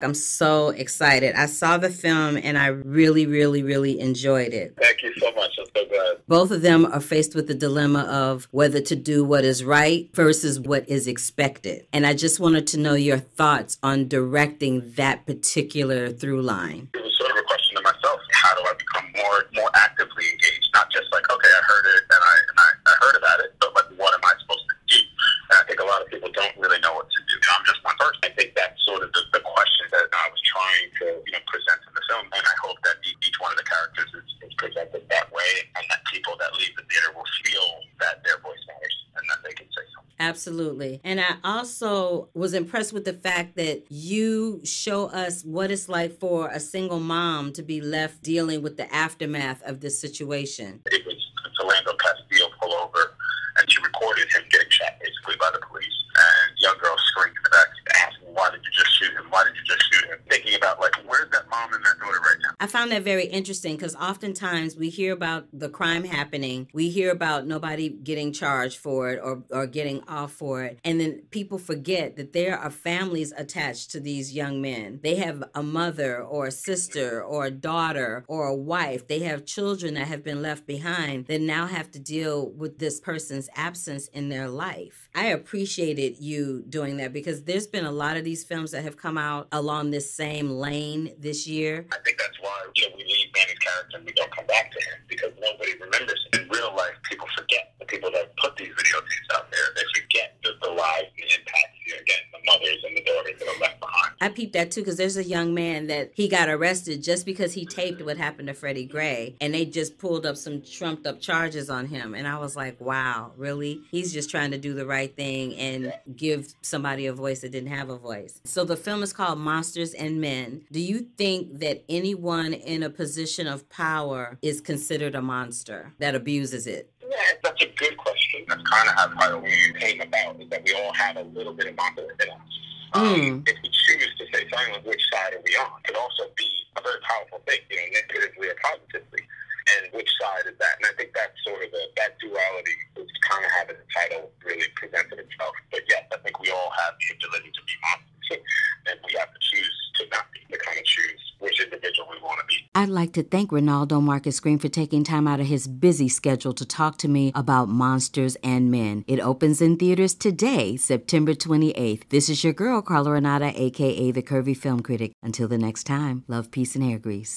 I'm so excited. I saw the film and I really, really, really enjoyed it. Thank you so much. I'm so glad. Both of them are faced with the dilemma of whether to do what is right versus what is expected. And I just wanted to know your thoughts on directing that particular through line. It was sort of a question to myself. How do I become more more actively engaged? Not just like, okay, I heard it and I and I, I heard about it, but like what am I supposed to do? And I think a lot of people don't really know what to Absolutely. And I also was impressed with the fact that you show us what it's like for a single mom to be left dealing with the aftermath of this situation. It was Philando Castile pull over and she recorded him getting shot basically by the police. And young girl screamed in the back asking, why did you just shoot him? Why did you just shoot him? Thinking about like, where's that mom and that daughter right now? I found that very interesting because oftentimes we hear about the crime happening, we hear about nobody getting charged for it or, or getting off for it. And then people forget that there are families attached to these young men. They have a mother or a sister or a daughter or a wife. They have children that have been left behind that now have to deal with this person's absence in their life. I appreciated you doing that because there's been a lot of these films that have come out along this same lane this year. I think that's why you know, we leave Manny's character and we don't come back to him because nobody remembers. In real life, people forget. The people that put these videotapes out there, they forget the, the lives and the impact. You know, again, the mothers and the daughters that are left behind. I peeped that too because there's a young man that he got arrested just because he taped what happened to Freddie Gray, and they just pulled up some trumped up charges on him. And I was like, wow, really? He's just trying to do the right thing and give somebody a voice that didn't have a voice. So the film is called Monsters and Men. Do you think that anyone in a position of power is considered a monster that abuses it? Yeah, that's a good question. That's kind of how Halloween came about, is that we all have a little bit of monster in us. Um, Mm. If we like which side are we on, could also be a very powerful thing, you know, negatively or positively. And which side is that? And I think that's sort of the, that duality is kind of how the title really presented itself. But yes, I think we all have the ability to be monsters, and we have to choose to not be. To kind of choose which individual we want to be. I'd like to thank Reinaldo Marcus Green for taking time out of his busy schedule to talk to me about Monsters and Men. It opens in theaters today, September 28th. This is your girl, Carla Renata, aka the Curvy Film Critic. Until the next time, love, peace, and hair grease.